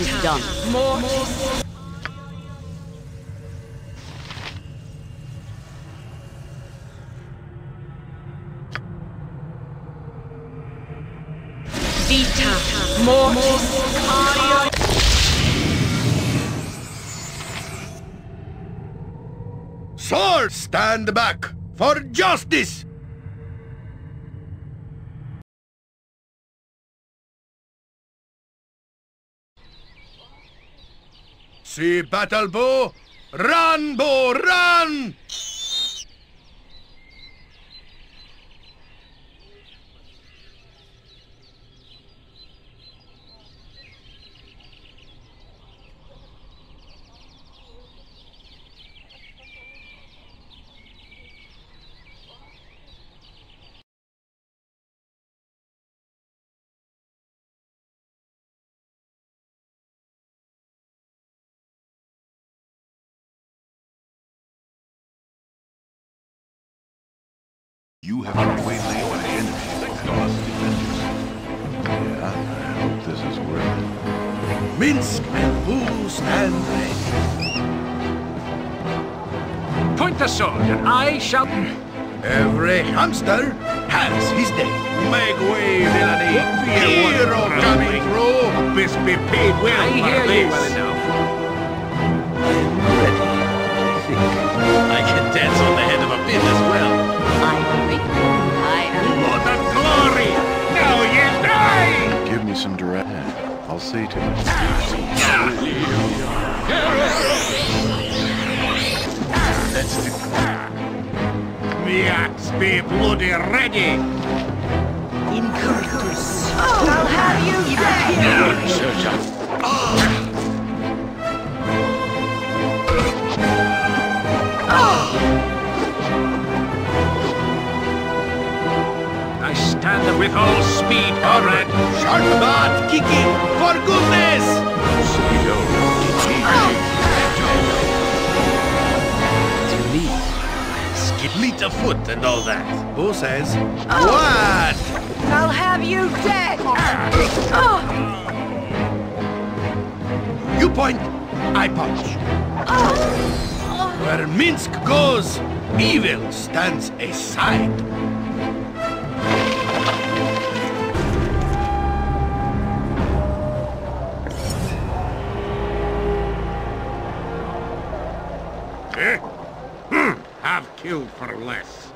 It is done. Vita Mortis Ario. Sword, stand back for justice! See battle Boo? Run, Boo, run! You have been waylaid by the enemy and lost defenders. Yeah, I hope this is worth it. Minsc and stand ready. Point the sword, and I shall... Every hamster has his day. Make way, villainy! Hero coming through! This be paid well I hear you well enough. Some direct. I'll see to it. Let's do The axe be bloody ready! Incurtus. Oh, I'll have you dead! I with all speed, comrade! Shark bat kicking for goodness! To me, skip a foot and all that. Who says? Oh. What? I'll have you dead! Oh, You point, I punch. Oh. Where Minsc goes, evil stands aside. Killed for less.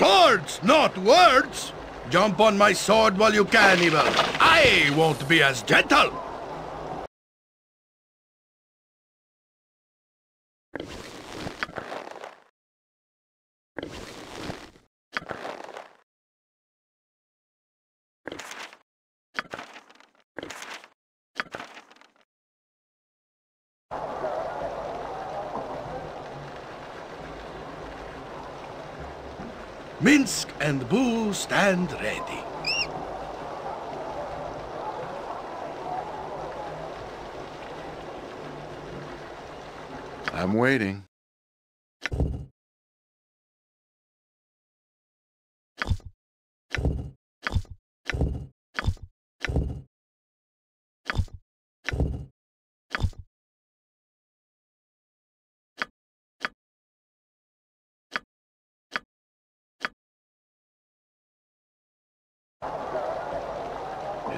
Swords, not words! Jump on my sword while you can, evil. I won't be as gentle. Minsc and Boo stand ready. I'm waiting.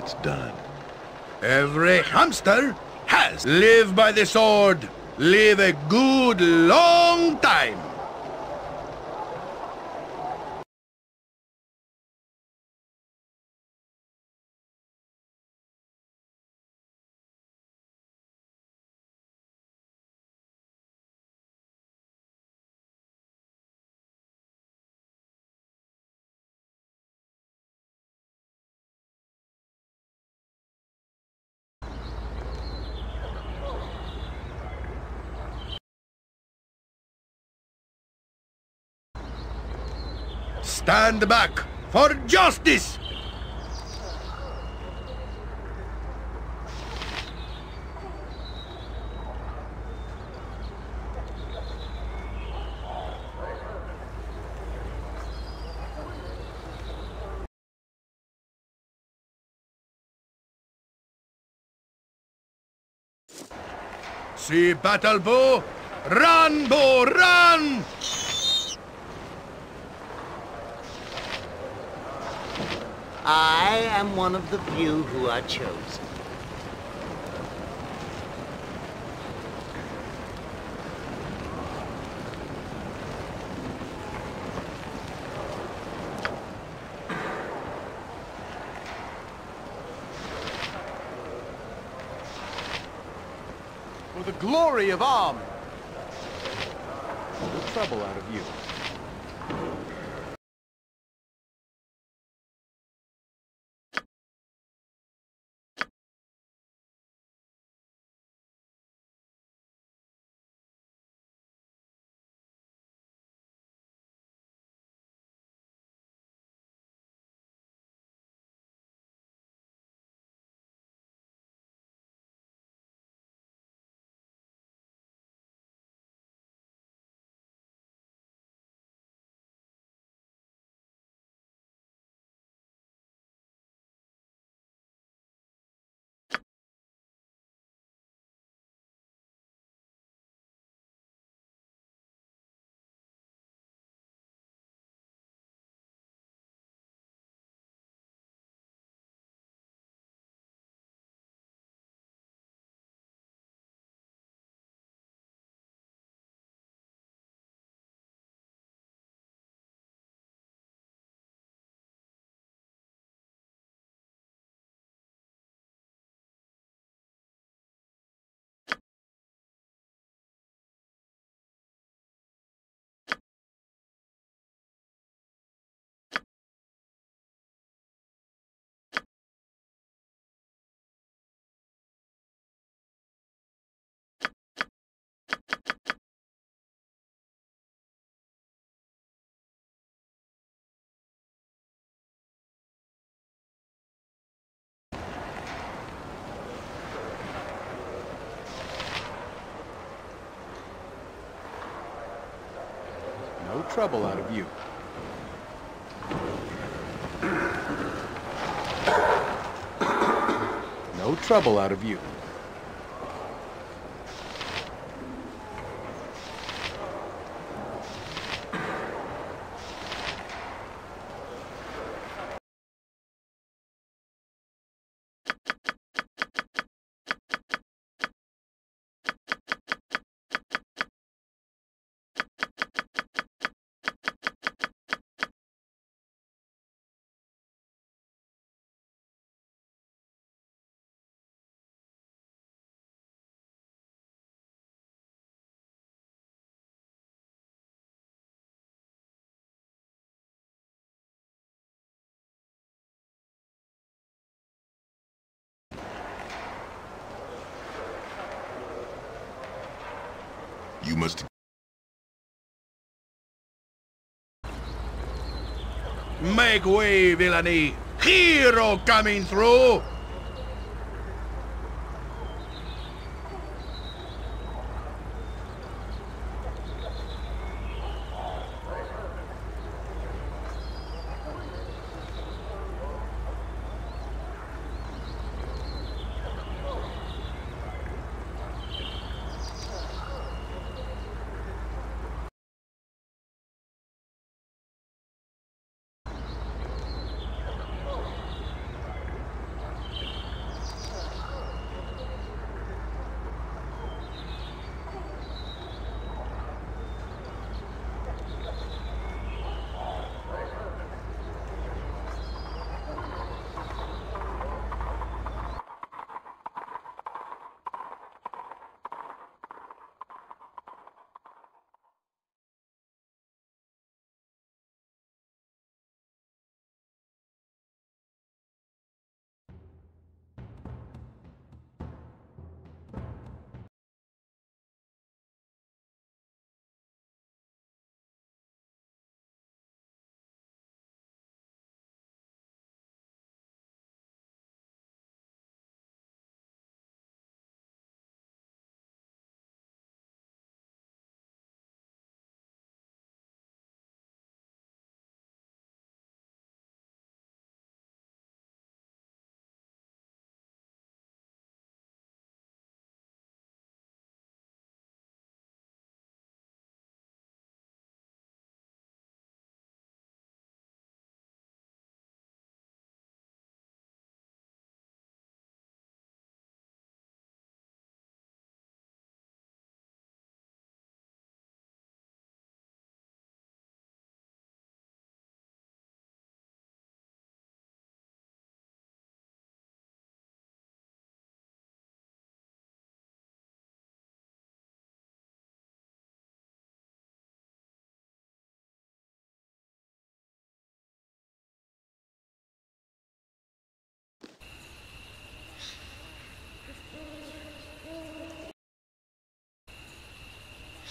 It's done. Every hamster has live by the sword. Live a good long time. Stand back for justice! See battle Boo? Run, Boo, run! I am one of the few who are chosen. For the glory of Amn! No trouble out of you. Trouble out of you. No trouble out of you. You must Make way, villainy! Hero coming through!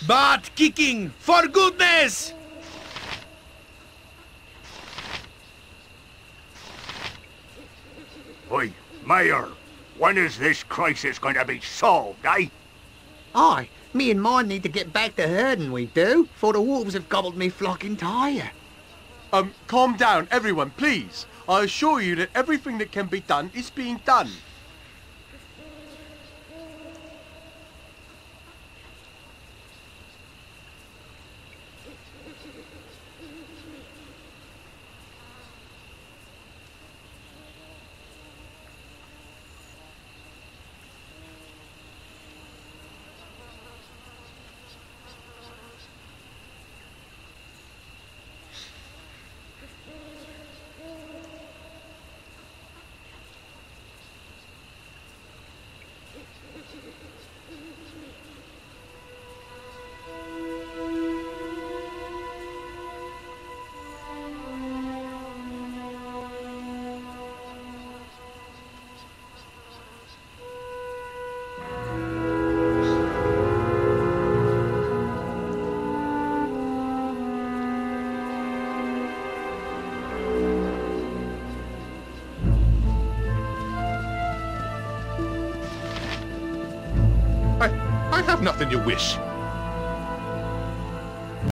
Butt kicking, for goodness! Oi, Mayor, when is this crisis going to be solved, eh? Aye, me and mine need to get back to herding, we do, for the wolves have gobbled me flock entire. Um, calm down, everyone, please. I assure you that everything that can be done is being done. Nothing you wish.